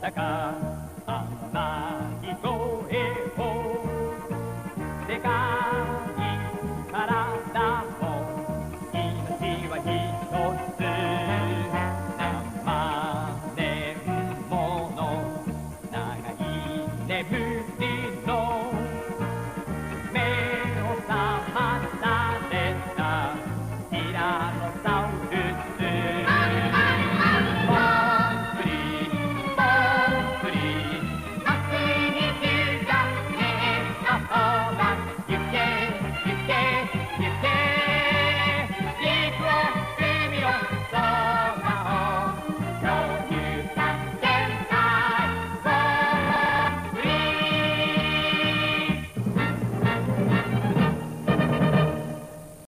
たか甘い声を世界からだも命は一つ何万年もの長い眠り